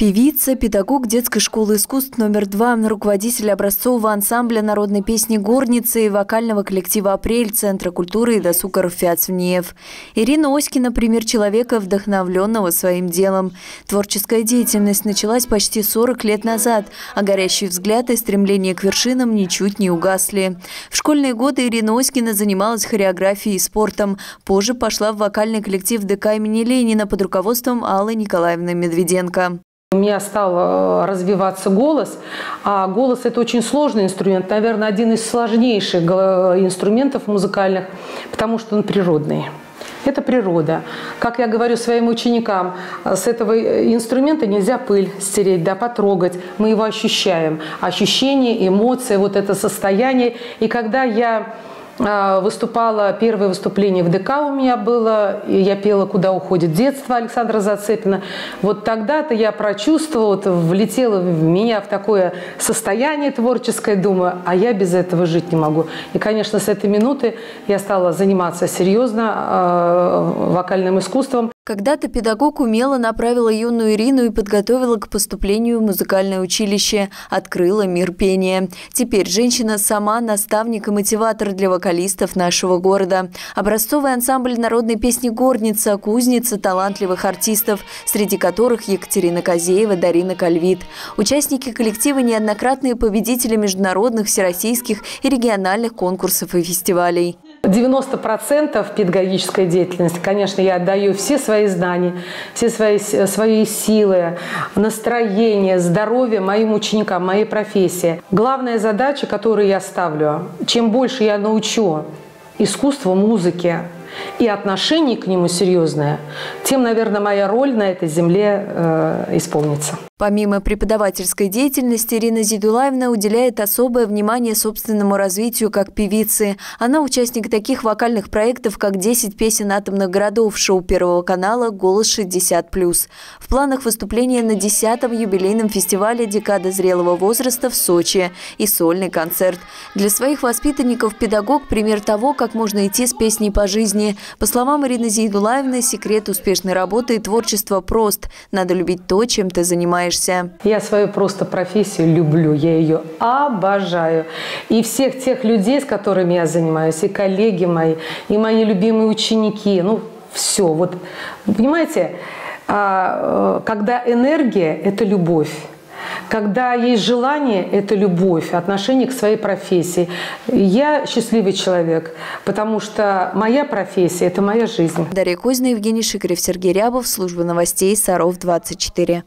Певица, педагог детской школы искусств номер два, руководитель образцового ансамбля народной песни «Горницы» и вокального коллектива «Апрель» Центра культуры и досуга Руфиацвниев. Ирина Оськина – пример человека, вдохновленного своим делом. Творческая деятельность началась почти 40 лет назад, а горящий взгляд и стремление к вершинам ничуть не угасли. В школьные годы Ирина Оськина занималась хореографией и спортом. Позже пошла в вокальный коллектив ДК имени Ленина под руководством Аллы Николаевны Медведенко. Меня стал э, развиваться голос, а голос – это очень сложный инструмент, наверное, один из сложнейших инструментов музыкальных, потому что он природный. Это природа. Как я говорю своим ученикам, с этого инструмента нельзя пыль стереть, да, потрогать. Мы его ощущаем. Ощущение, эмоции, вот это состояние. И когда я выступала, первое выступление в ДК у меня было, и я пела «Куда уходит детство» Александра Зацепина. Вот тогда-то я прочувствовала, вот, влетела в меня в такое состояние творческое, думаю, а я без этого жить не могу. И, конечно, с этой минуты я стала заниматься серьезно э, вокальным искусством. Когда-то педагог умело направила юную Ирину и подготовила к поступлению в музыкальное училище, открыла мир пения. Теперь женщина сама наставник и мотиватор для вокалистов нашего города. Образцовый ансамбль народной песни «Горница», кузница талантливых артистов, среди которых Екатерина Козеева, Дарина Кальвит. Участники коллектива – неоднократные победители международных, всероссийских и региональных конкурсов и фестивалей. 90% педагогической деятельности, конечно, я отдаю все свои знания, все свои, свои силы, настроение, здоровье моим ученикам, моей профессии. Главная задача, которую я ставлю, чем больше я научу искусству музыки, и отношение к нему серьезное, тем, наверное, моя роль на этой земле э, исполнится. Помимо преподавательской деятельности, Ирина Зидулаевна уделяет особое внимание собственному развитию как певицы. Она участник таких вокальных проектов, как «10 песен атомных городов» шоу Первого канала «Голос 60+.» В планах выступления на 10-м юбилейном фестивале «Декада зрелого возраста» в Сочи и сольный концерт. Для своих воспитанников педагог – пример того, как можно идти с песней по жизни. По словам Ирины Зидулаевны, секрет успешной работы и творчества прост. Надо любить то, чем ты занимаешься занимаешься? Я свою просто профессию люблю, я ее обожаю. И всех тех людей, с которыми я занимаюсь, и коллеги мои, и мои любимые ученики, ну, все. Вот, понимаете, а, э, когда энергия – это любовь. Когда есть желание, это любовь, отношение к своей профессии. Я счастливый человек, потому что моя профессия – это моя жизнь. Дарья Кузина, Евгений Шикарев, Сергей Рябов, служба новостей Саров 24.